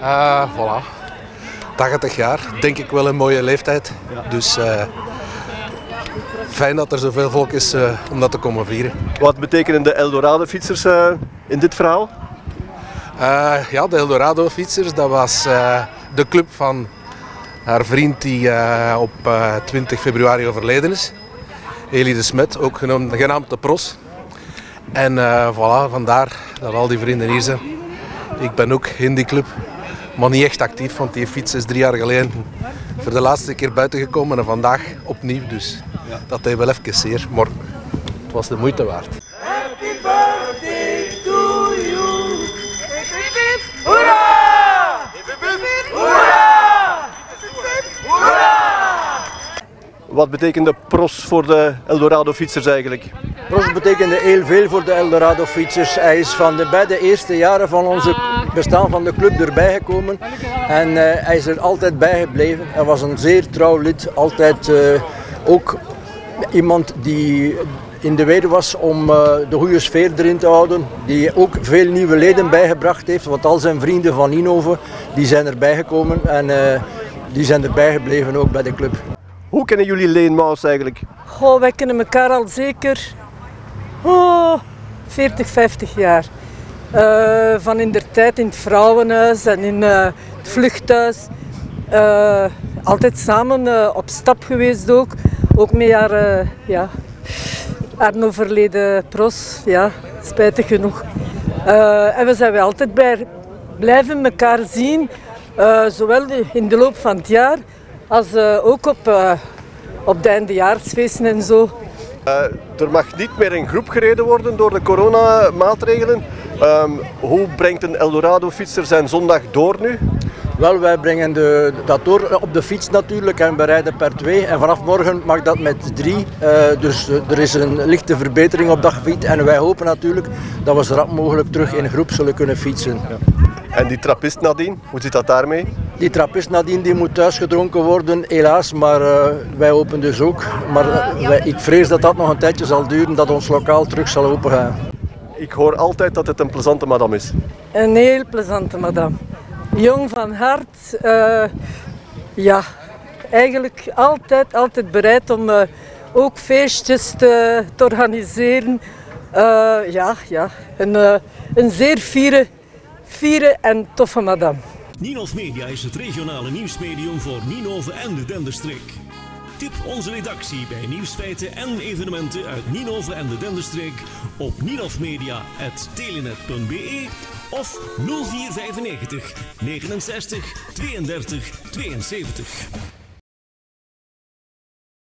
Uh, voilà. 80 jaar, denk ik wel een mooie leeftijd. Dus uh, fijn dat er zoveel volk is uh, om dat te komen vieren. Wat betekenen de Eldorado-fietsers in dit verhaal? ja, de Eldorado-fietsers, dat was de club van haar vriend die op 20 februari overleden is. Elie de Smet, ook genoemd, genaamd de Pros. En voilà, vandaar dat al die vrienden hier zijn. Ik ben ook in die club, maar niet echt actief, want die fiets is drie jaar geleden voor de laatste keer buiten gekomen en vandaag opnieuw. Dus dat deed wel even zeer, maar het was de moeite waard. Happy birthday to you. Hoera! Wat betekende pros voor de Eldorado-fietsers eigenlijk? Pros betekende heel veel voor de Eldorado-fietsers. Hij is van de, bij de eerste jaren van onze bestaan van de club erbij gekomen. En uh, hij is er altijd bij gebleven. Hij was een zeer trouw lid. Altijd uh, ook iemand die in de weder was om uh, de goede sfeer erin te houden. Die ook veel nieuwe leden bijgebracht heeft. Want al zijn vrienden van Inove die zijn erbij gekomen. En die zijn erbij gebleven ook bij de club. Hoe kennen jullie Leen Maus eigenlijk? Goh, wij kennen elkaar al zeker oh, 40, 50 jaar. Uh, van in de tijd in het vrouwenhuis en in uh, het vluchthuis. Uh, altijd samen op stap geweest ook. Ook met haar, ja, haar overleden pros. Ja, spijtig genoeg. en we zijn wel altijd bij, blijven elkaar zien. zowel in de loop van het jaar als ook op, op de eindejaarsfeesten en zo. Uh, er mag niet meer in groep gereden worden door de coronamaatregelen. Um, hoe brengt een Eldorado-fietser zijn zondag door nu? Wel, wij brengen de, dat door op de fiets natuurlijk en we rijden per twee. En vanaf morgen mag dat met drie. Uh, dus er is een lichte verbetering op dat gebied. En wij hopen natuurlijk dat we zo rap mogelijk terug in groep zullen kunnen fietsen. Ja. En die trappist nadien, hoe zit dat daarmee? Die trappist nadien die moet thuis gedronken worden, helaas. Maar uh, wij hopen dus ook. Maar uh, wij, ik vrees dat dat nog een tijdje zal duren, dat ons lokaal terug zal opengaan. Ik hoor altijd dat het een plezante madame is. Een heel plezante madame. Jong van hart. Uh, ja, eigenlijk altijd, altijd bereid om ook feestjes te, te organiseren. ja, ja. Een, een zeer fiere Vieren en toffe madame. Ninov Media is het regionale nieuwsmedium voor Ninove en de Denderstreek. Tip onze redactie bij nieuwsfeiten en evenementen uit Ninove en de Denderstreek op ninovmedia.telenet.be of 0495 69 32 72.